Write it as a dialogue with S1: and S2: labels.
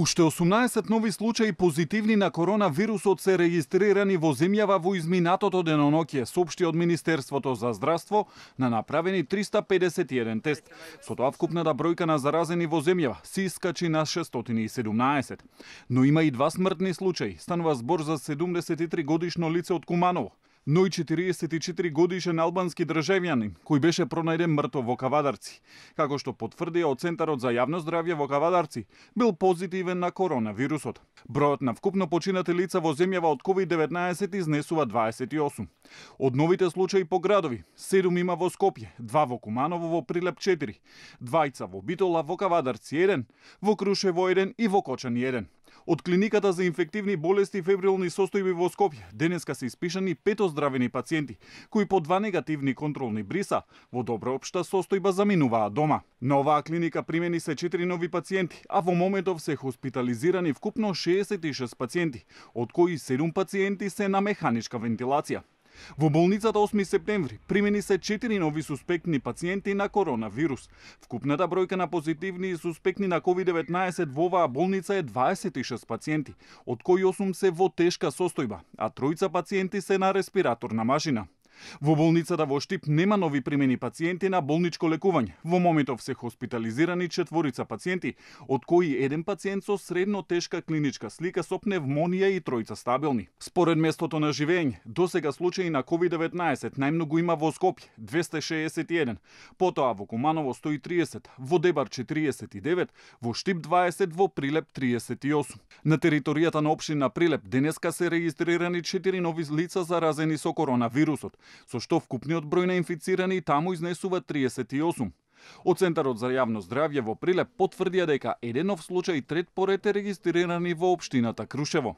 S1: Уште 18 нови случаи позитивни на коронавирусот се регистрирани во земјава во изминатото деноноќе, соопшти од Министерството за здравство на направени 351 тест. Со тоа вкупната бројка на заразени во земјава се искачи на 617. Но има и два смртни случаи. Станува збор за 73 годишно лице од Куманово но и 44 годишен албански државјанин кој беше пронајден мртов во Кавадарци. Како што потврдија од Центарот за јавно здравје во Кавадарци, бил позитивен на коронавирусот. Бројот на вкупно починати лица во земјава од COVID-19 изнесува 28. Од новите случаи по градови, 7 има во Скопје, 2 во Куманово во Прилеп 4, двајца во Битола во Кавадарци 1, во Крушево 1 и во Кочани 1. Од клиниката за инфективни болести и фебрилни состојби во Скопје денеска се испишани пет оздравени пациенти, кои по два негативни контролни бриса во добра општа состојба заминуваа дома. На оваа клиника примени се 4 нови пациенти, а во моментов се хоспитализирани вкупно 66 пациенти, од кои 7 пациенти се на механичка вентилација. Во болницата 8 септември примени се 4 нови суспектни пациенти на коронавирус. Вкупната бројка на позитивни и суспектни на COVID-19 во оваа болница е 26 пациенти, од кои 8 се во тешка состојба, а тројца пациенти се на респираторна машина. Во болницата во Штип нема нови примени пациенти на болничко лекување. Во моментов се хоспитализирани четворица пациенти, од кои еден пациент со средно тешка клиничка слика со пневмонија и тројца стабилни. Според местото на живење, досега случаи на COVID-19 најмногу има во Скопје 261, потоа во Куманово 130, во Дебар 49, во Штип 20, во Прилеп 38. На територијата на општина Прилеп денеска се регистрирани 4 нови лица заразени со коронавирусот, со што вкупниот број на инфицирани таму изнесува 38. Од Центарот за јавно здравје во Прилеп потврдија дека еден нов случај трет поред е регистрирани во општината Крушево.